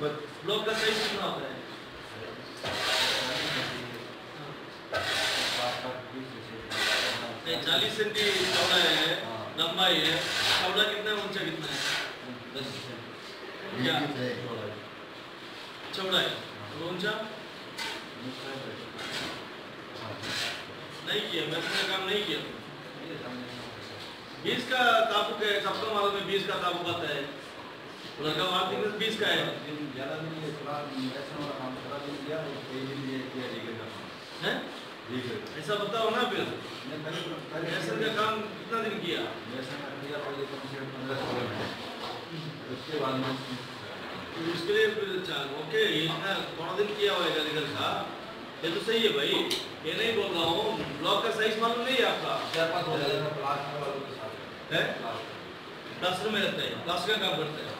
بس لوگ کا صحیح سننا ہوتا ہے چالیس سینٹی چوڑا ہے لمبائی ہے چوڑا کتنا ہے اونچا کتنا ہے چوڑا ہے اونچا نہیں کیا میں نے کام نہیں کیا بیس کا تعبق ہے سب کو معلوم ہے بیس کا تعبق آتا ہے لڑکا وہاں کی دس بیس کا ایسا بتاؤ نا پھر نیشن کا کام کتنا دن کیا اس کے بعد میں اچھا اوکے اتنا تھوڑا دن کیا ہوا ہے گلی کا یہ تو صحیح ہے بھائی یہ نہیں بول رہا ہوں بلاک کا سائز معلوم نہیں ہے آپ کا چار پانچ ہو جاتا ہے دس رہتا ہے پلاس کا کام کرتا ہے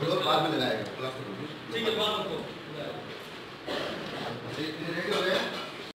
بعد میں لگائے گا